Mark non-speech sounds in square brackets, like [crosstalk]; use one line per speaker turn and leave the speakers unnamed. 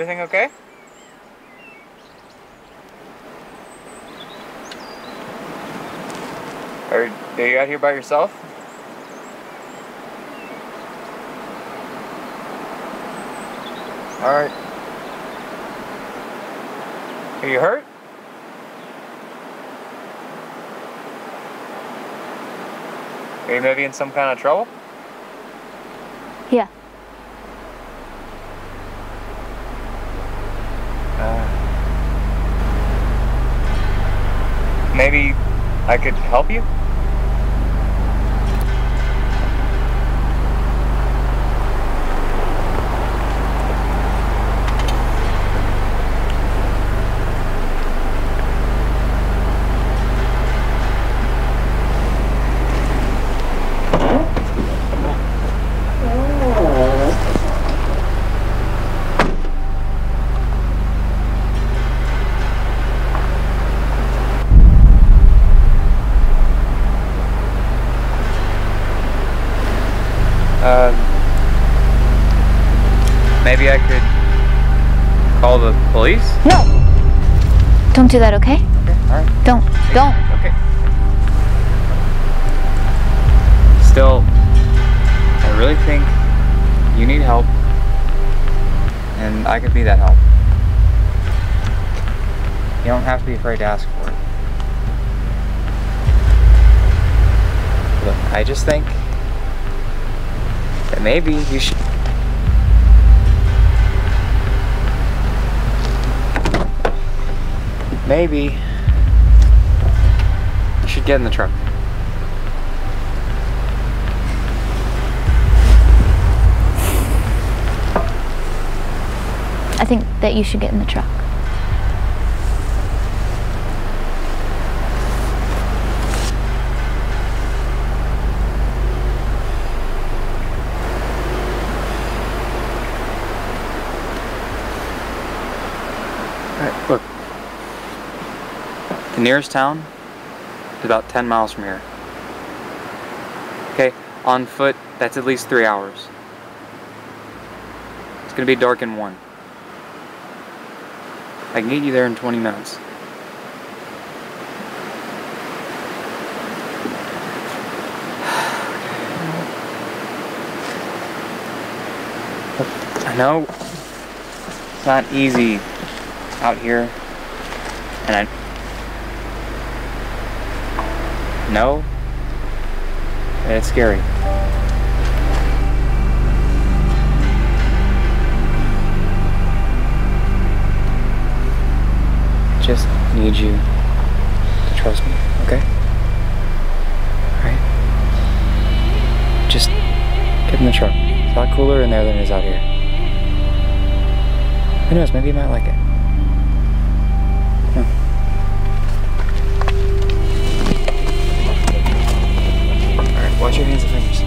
everything okay? Are, are you out here by yourself? Alright. Are you hurt? Are you maybe in some kind of trouble? Maybe I could help you? Um, maybe I could call the police?
No! Don't do that, okay?
Okay, alright.
Don't. Don't.
Okay. Still, I really think you need help, and I could be that help. You don't have to be afraid to ask for it. Look, I just think that maybe you should. Maybe you should get in the truck.
I think that you should get in the truck.
Alright, look. The nearest town is about 10 miles from here. Okay, on foot, that's at least three hours. It's gonna be dark in one. I can get you there in 20 minutes. [sighs] I know it's not easy out here, and I that it's scary. Just need you to trust me, okay? Alright? Just get in the truck. It's a lot cooler in there than it is out here. Who knows, maybe you might like it. Alright, watch your hands and fingers.